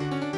うん。